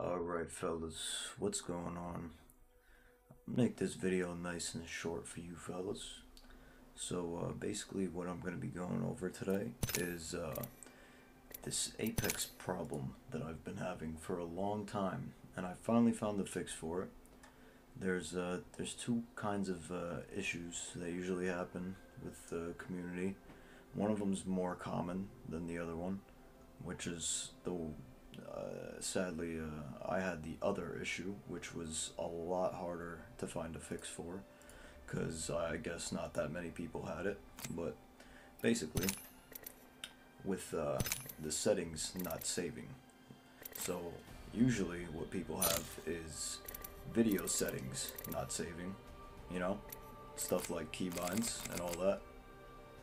Alright fellas, what's going on? I'll make this video nice and short for you fellas. So uh, basically what I'm going to be going over today is uh, this Apex problem that I've been having for a long time and I finally found the fix for it. There's uh, there's two kinds of uh, issues that usually happen with the community. One of them is more common than the other one, which is the uh, sadly, uh, I had the other issue, which was a lot harder to find a fix for, because I guess not that many people had it. But basically, with uh, the settings not saving. So usually, what people have is video settings not saving. You know, stuff like keybinds and all that.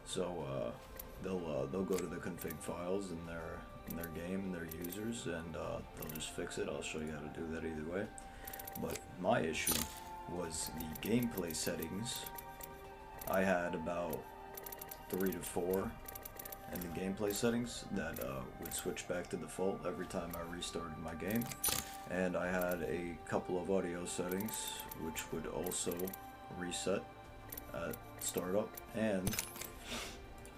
So uh, uh, they'll go to the config files in their in their game and their users, and uh, they'll just fix it. I'll show you how to do that either way. But my issue was the gameplay settings. I had about three to four in the gameplay settings that uh, would switch back to default every time I restarted my game. And I had a couple of audio settings which would also reset at startup. And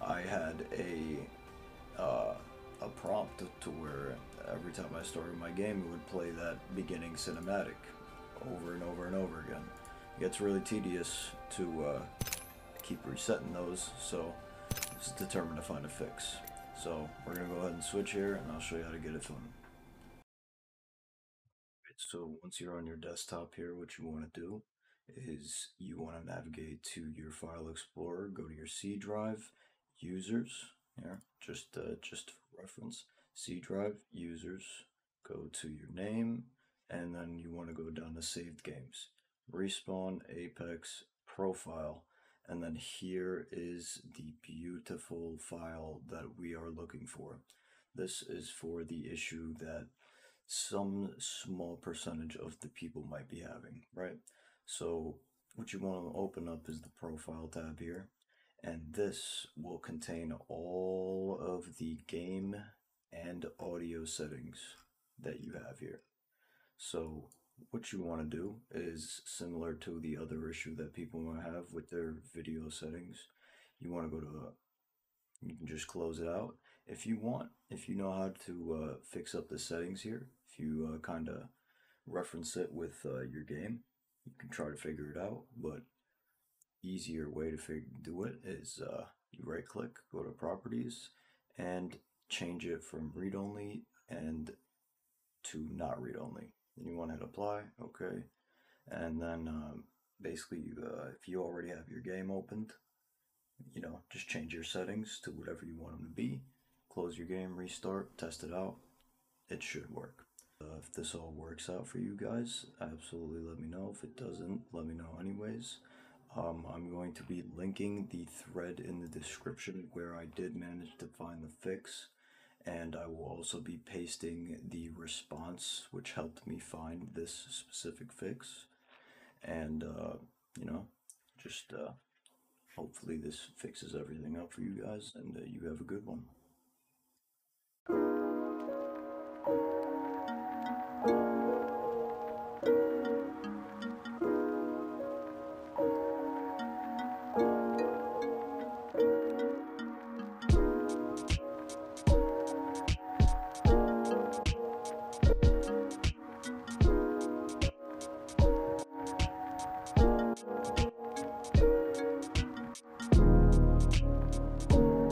I had a uh, a prompt to where every time I started my game, it would play that beginning cinematic over and over and over again. It gets really tedious to uh, keep resetting those, so it's determined to find a fix. So we're gonna go ahead and switch here, and I'll show you how to get it done. So once you're on your desktop here, what you want to do is you want to navigate to your file explorer, go to your C drive, users, here, just uh, just for reference, C drive, users, go to your name, and then you want to go down to saved games. Respawn, Apex, profile, and then here is the beautiful file that we are looking for. This is for the issue that some small percentage of the people might be having, right? So what you want to open up is the profile tab here and this will contain all of the game and audio settings that you have here. So what you want to do is similar to the other issue that people might have with their video settings. You want to go to, you can just close it out. If you want, if you know how to uh, fix up the settings here, if you uh, kind of reference it with uh, your game, you can try to figure it out. But easier way to figure, do it is uh, you right click, go to properties, and change it from read only and to not read only. Then you want to hit apply, okay, and then um, basically uh, if you already have your game opened, you know, just change your settings to whatever you want them to be. Close your game, restart, test it out. It should work. Uh, if this all works out for you guys, absolutely let me know. If it doesn't, let me know anyways. Um, I'm going to be linking the thread in the description where I did manage to find the fix and I will also be pasting the response which helped me find this specific fix. And uh, you know just uh, hopefully this fixes everything up for you guys and uh, you have a good one